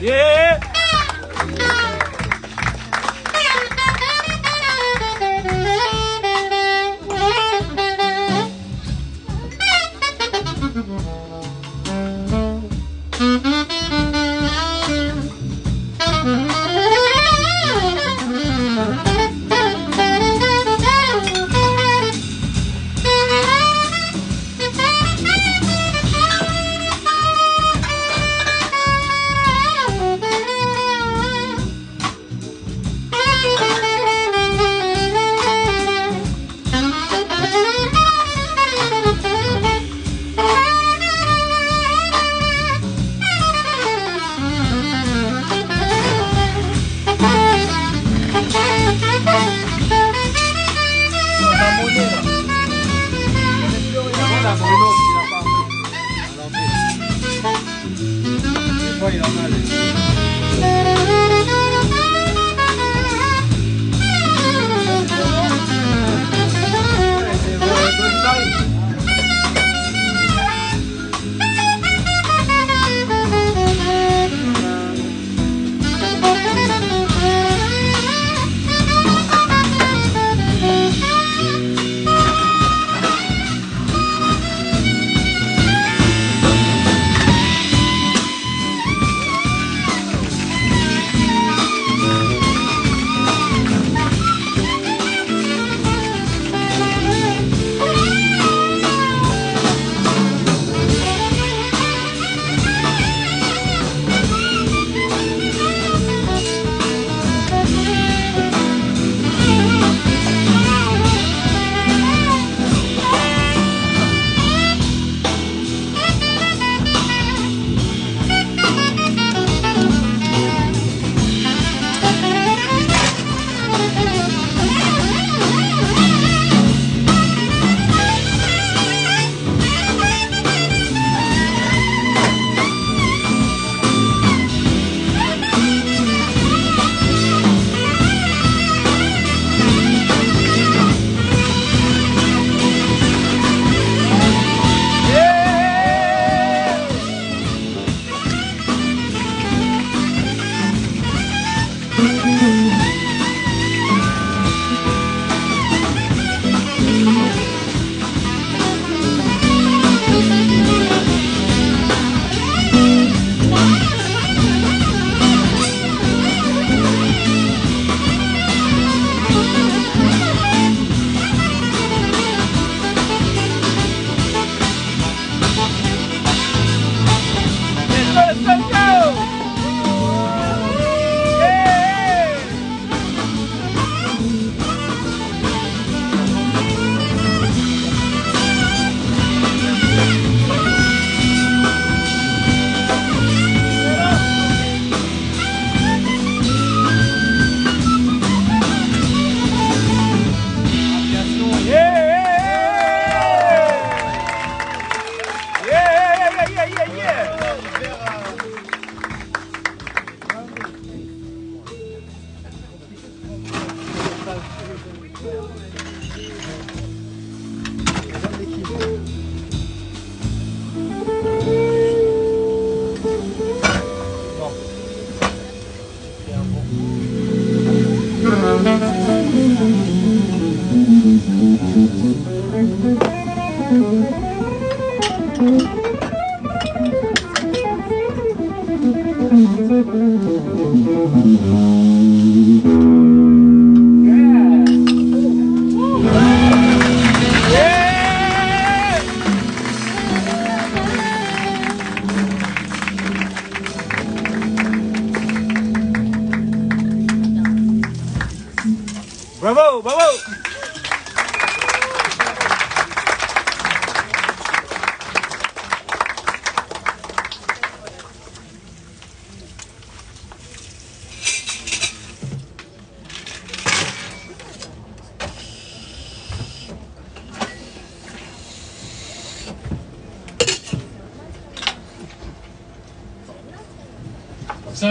Bravo,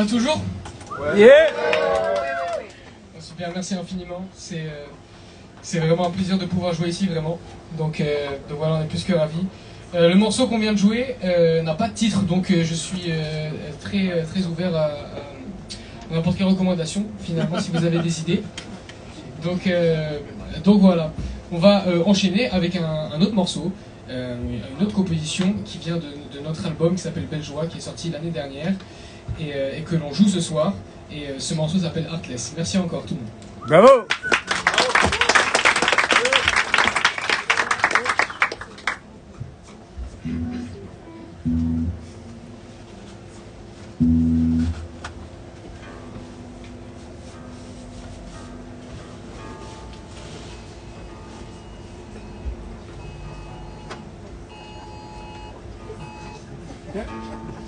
Toujours Yeah Merci Super, merci infiniment. C'est euh, c'est vraiment un plaisir de pouvoir jouer ici, vraiment. Donc, euh, donc voilà, on est plus que ravis. Euh, le morceau qu'on vient de jouer n'a pas de titre, donc je suis très, très ouvert à, à n'importe quelle recommandation, finalement, si vous avez des idées. Donc, donc voilà, on va enchaîner avec un, un autre morceau, euh, une autre composition qui vient de, de notre album qui s'appelle Belle Joie, qui est sorti l'année dernière et, euh, et que l'on joue ce soir. Et euh, ce morceau s'appelle Heartless. Merci encore tout le monde. Bravo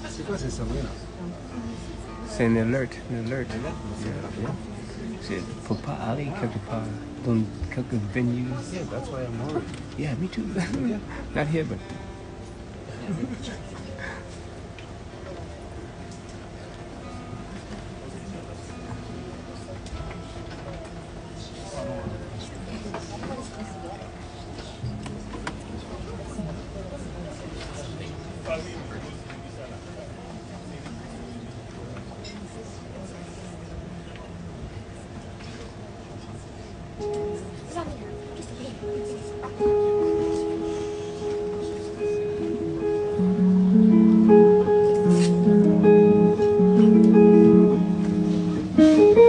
C'est quoi ces sonneries là? zijn alert, the alert. Yeah, yeah. See, Papa Ali, Papa, don't cook the venue. Yeah, that's why I'm worried. Yeah, me too. Not here, but. Les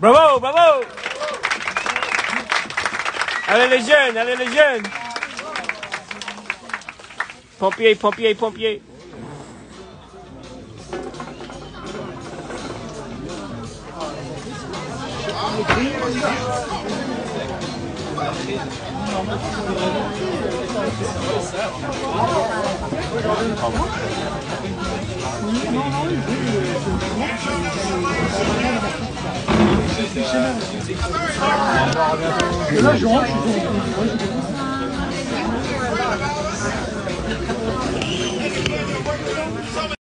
Bravo, bravo. Allez les jeunes, allez les jeunes. Pompiers, pompiers, pompiers. Et là, je rentre, je suis